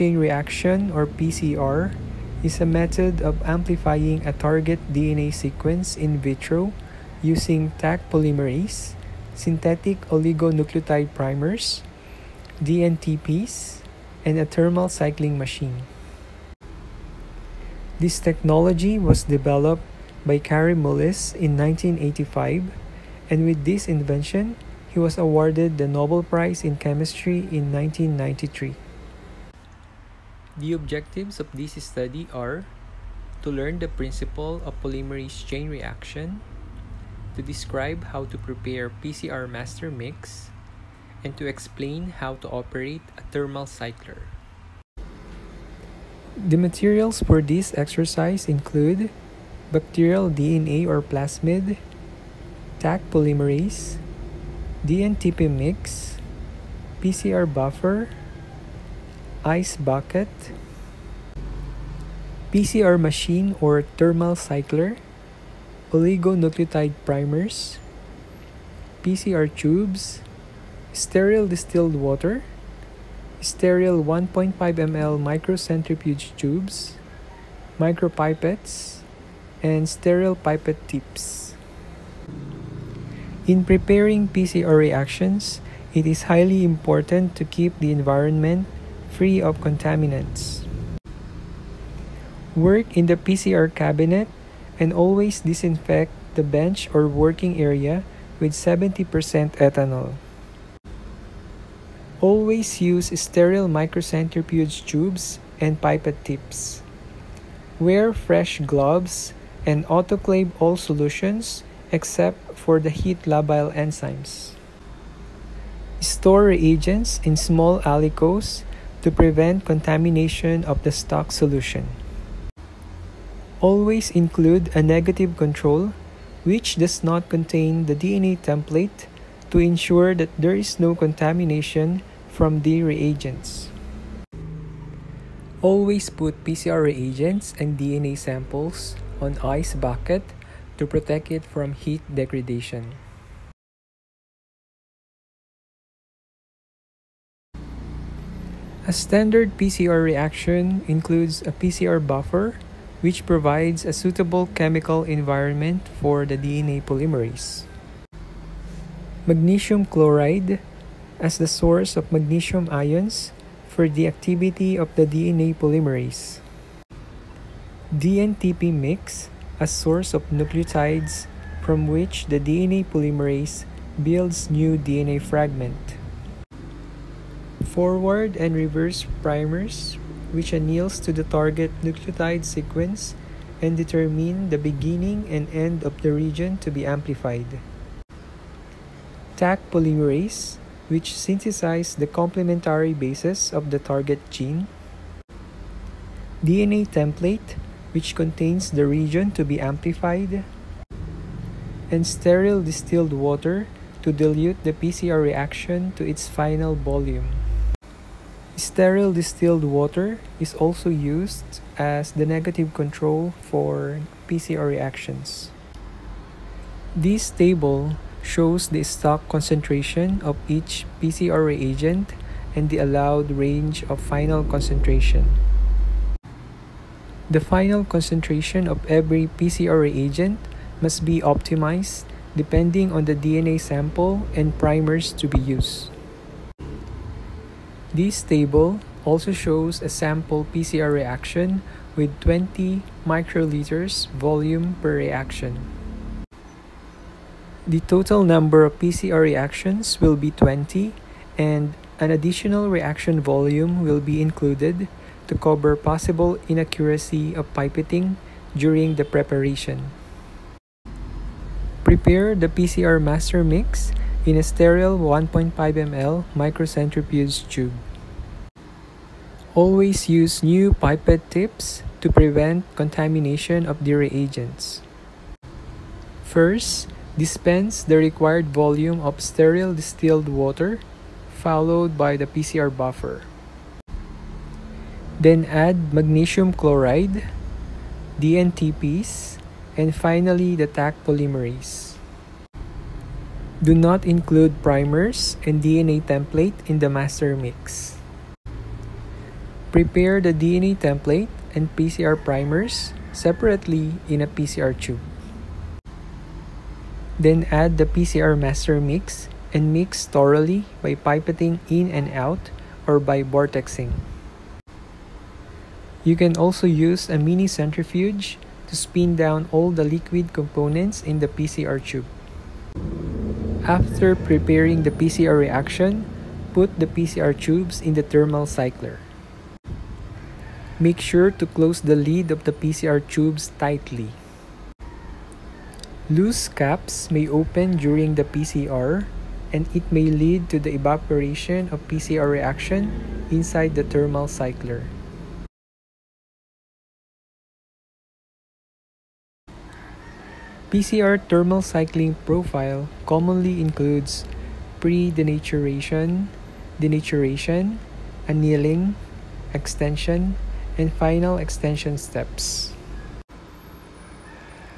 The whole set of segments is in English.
Chain reaction, or PCR, is a method of amplifying a target DNA sequence in vitro using Taq polymerase, synthetic oligonucleotide primers, DNTPs, and a thermal cycling machine. This technology was developed by Kary Mullis in 1985, and with this invention, he was awarded the Nobel Prize in Chemistry in 1993. The objectives of this study are to learn the principle of polymerase chain reaction, to describe how to prepare PCR master mix, and to explain how to operate a thermal cycler. The materials for this exercise include bacterial DNA or plasmid, Taq polymerase, DNTP mix, PCR buffer, ice bucket, PCR machine or thermal cycler, oligonucleotide primers, PCR tubes, sterile distilled water, sterile 1.5 ml microcentrifuge tubes, micropipettes, and sterile pipette tips. In preparing PCR reactions, it is highly important to keep the environment free of contaminants. Work in the PCR cabinet and always disinfect the bench or working area with 70% ethanol. Always use sterile microcentrifuge tubes and pipette tips. Wear fresh gloves and autoclave all solutions except for the heat labile enzymes. Store reagents in small aliquots to prevent contamination of the stock solution. Always include a negative control which does not contain the DNA template to ensure that there is no contamination from the reagents. Always put PCR reagents and DNA samples on ice bucket to protect it from heat degradation. A standard PCR reaction includes a PCR buffer, which provides a suitable chemical environment for the DNA polymerase. Magnesium chloride as the source of magnesium ions for the activity of the DNA polymerase. DNTP mix, a source of nucleotides from which the DNA polymerase builds new DNA fragment. Forward and reverse primers, which anneals to the target nucleotide sequence and determine the beginning and end of the region to be amplified. Taq polymerase, which synthesize the complementary bases of the target gene. DNA template, which contains the region to be amplified, and sterile distilled water to dilute the PCR reaction to its final volume. Sterile distilled water is also used as the negative control for PCR reactions. This table shows the stock concentration of each PCR reagent and the allowed range of final concentration. The final concentration of every PCR reagent must be optimized depending on the DNA sample and primers to be used. This table also shows a sample PCR reaction with 20 microliters volume per reaction. The total number of PCR reactions will be 20 and an additional reaction volume will be included to cover possible inaccuracy of pipetting during the preparation. Prepare the PCR master mix in a sterile 1.5 ml microcentrifuge tube. Always use new pipette tips to prevent contamination of the reagents. First, dispense the required volume of sterile distilled water, followed by the PCR buffer. Then add magnesium chloride, DNTPs, and finally the Taq polymerase. Do not include primers and DNA template in the master mix. Prepare the DNA template and PCR primers separately in a PCR tube. Then add the PCR master mix and mix thoroughly by pipetting in and out or by vortexing. You can also use a mini centrifuge to spin down all the liquid components in the PCR tube. After preparing the PCR reaction, put the PCR tubes in the thermal cycler. Make sure to close the lid of the PCR tubes tightly. Loose caps may open during the PCR and it may lead to the evaporation of PCR reaction inside the thermal cycler. PCR thermal cycling profile commonly includes pre-denaturation, denaturation, annealing, extension, and final extension steps.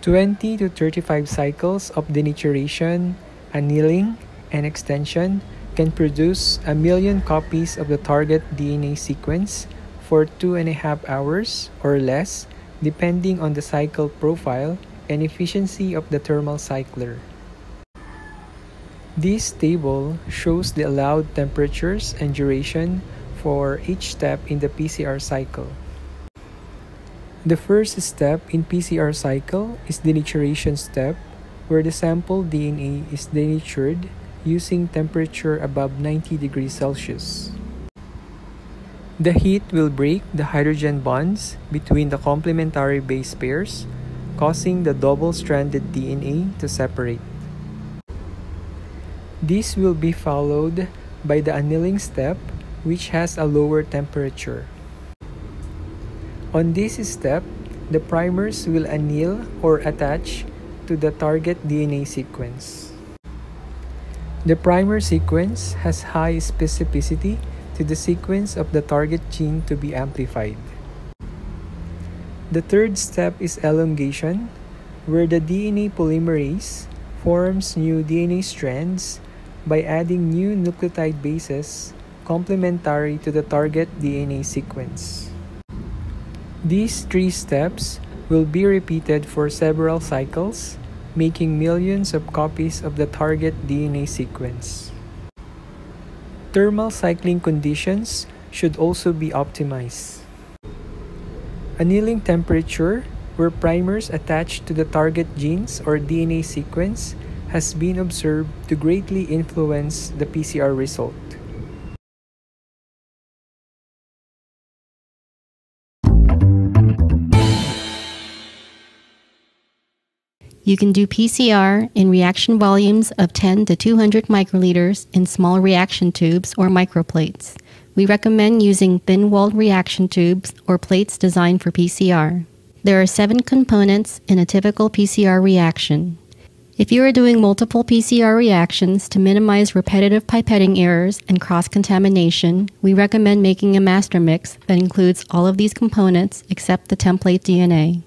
20 to 35 cycles of denaturation, annealing, and extension can produce a million copies of the target DNA sequence for two and a half hours or less, depending on the cycle profile and efficiency of the thermal cycler. This table shows the allowed temperatures and duration for each step in the PCR cycle. The first step in PCR cycle is the denaturation step, where the sample DNA is denatured using temperature above 90 degrees Celsius. The heat will break the hydrogen bonds between the complementary base pairs causing the double-stranded DNA to separate. This will be followed by the annealing step which has a lower temperature. On this step, the primers will anneal or attach to the target DNA sequence. The primer sequence has high specificity to the sequence of the target gene to be amplified. The third step is elongation, where the DNA polymerase forms new DNA strands by adding new nucleotide bases complementary to the target DNA sequence. These three steps will be repeated for several cycles, making millions of copies of the target DNA sequence. Thermal cycling conditions should also be optimized. Annealing temperature, where primers attached to the target genes or DNA sequence, has been observed to greatly influence the PCR result. You can do PCR in reaction volumes of 10 to 200 microliters in small reaction tubes or microplates. We recommend using thin-walled reaction tubes or plates designed for PCR. There are seven components in a typical PCR reaction. If you are doing multiple PCR reactions to minimize repetitive pipetting errors and cross-contamination, we recommend making a master mix that includes all of these components except the template DNA.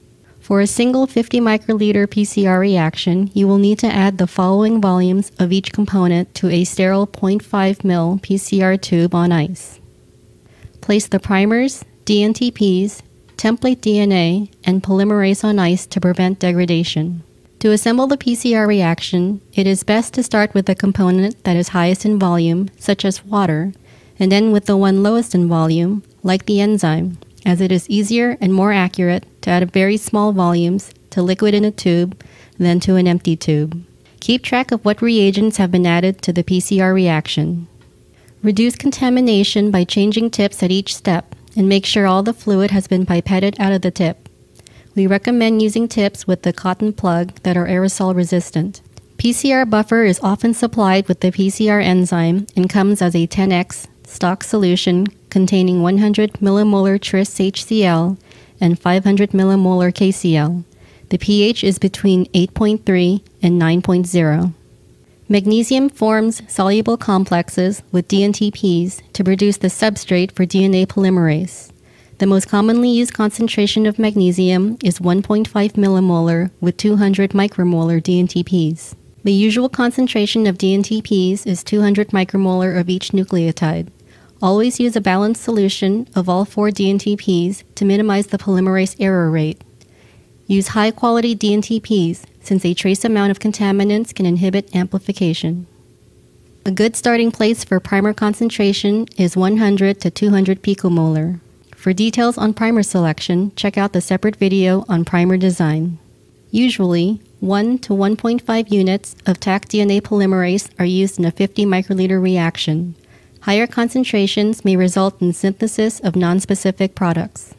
For a single 50 microliter PCR reaction, you will need to add the following volumes of each component to a sterile 0.5 ml PCR tube on ice. Place the primers, DNTPs, template DNA, and polymerase on ice to prevent degradation. To assemble the PCR reaction, it is best to start with the component that is highest in volume, such as water, and then with the one lowest in volume, like the enzyme, as it is easier and more accurate to add very small volumes to liquid in a tube than to an empty tube. Keep track of what reagents have been added to the PCR reaction. Reduce contamination by changing tips at each step and make sure all the fluid has been pipetted out of the tip. We recommend using tips with the cotton plug that are aerosol resistant. PCR buffer is often supplied with the PCR enzyme and comes as a 10x stock solution containing 100 millimolar tris HCl and 500 millimolar KCl. The pH is between 8.3 and 9.0. Magnesium forms soluble complexes with DNTPs to produce the substrate for DNA polymerase. The most commonly used concentration of magnesium is 1.5 millimolar with 200 micromolar DNTPs. The usual concentration of DNTPs is 200 micromolar of each nucleotide. Always use a balanced solution of all four DNTPs to minimize the polymerase error rate. Use high quality DNTPs since a trace amount of contaminants can inhibit amplification. A good starting place for primer concentration is 100 to 200 picomolar. For details on primer selection, check out the separate video on primer design. Usually, 1 to 1.5 units of Taq DNA polymerase are used in a 50 microliter reaction. Higher concentrations may result in synthesis of nonspecific products.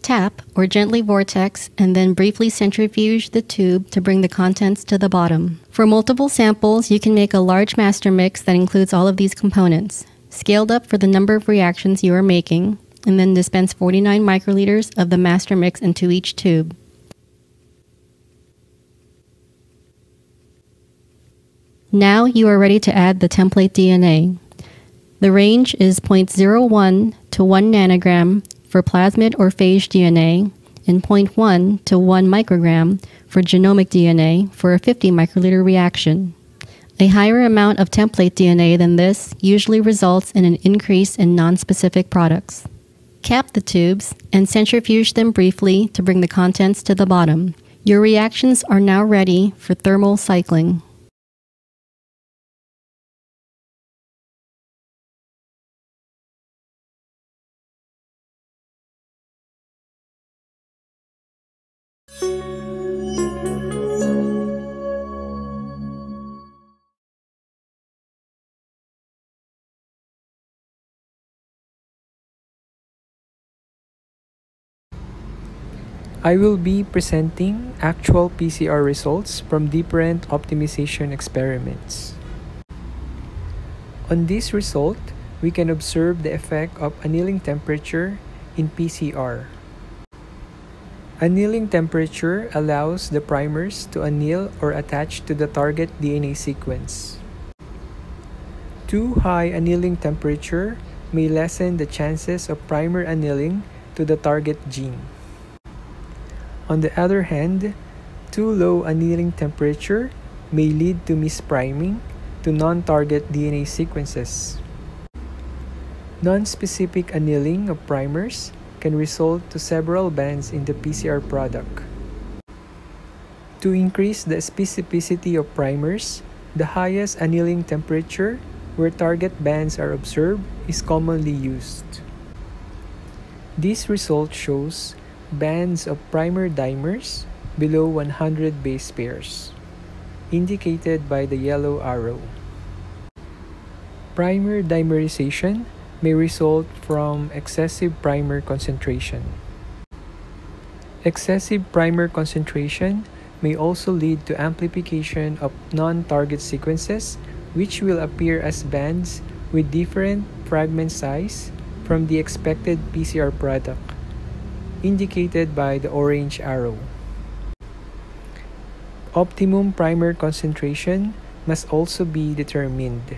Tap or gently vortex and then briefly centrifuge the tube to bring the contents to the bottom. For multiple samples, you can make a large master mix that includes all of these components. Scaled up for the number of reactions you are making, and then dispense 49 microliters of the master mix into each tube. Now you are ready to add the template DNA. The range is 0.01 to 1 nanogram for plasmid or phage DNA and 0.1 to 1 microgram for genomic DNA for a 50 microliter reaction. A higher amount of template DNA than this usually results in an increase in nonspecific products. Cap the tubes and centrifuge them briefly to bring the contents to the bottom. Your reactions are now ready for thermal cycling. I will be presenting actual PCR results from different optimization experiments. On this result, we can observe the effect of annealing temperature in PCR. Annealing temperature allows the primers to anneal or attach to the target DNA sequence. Too high annealing temperature may lessen the chances of primer annealing to the target gene. On the other hand, too low annealing temperature may lead to mispriming to non-target DNA sequences. Non-specific annealing of primers can result to several bands in the PCR product. To increase the specificity of primers, the highest annealing temperature where target bands are observed is commonly used. This result shows bands of primer dimers below 100 base pairs, indicated by the yellow arrow. Primer dimerization may result from excessive primer concentration. Excessive primer concentration may also lead to amplification of non-target sequences which will appear as bands with different fragment size from the expected PCR product indicated by the orange arrow. Optimum primer concentration must also be determined.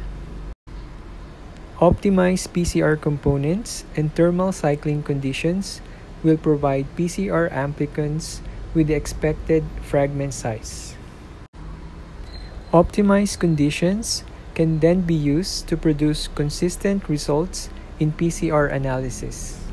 Optimized PCR components and thermal cycling conditions will provide PCR amplicons with the expected fragment size. Optimized conditions can then be used to produce consistent results in PCR analysis.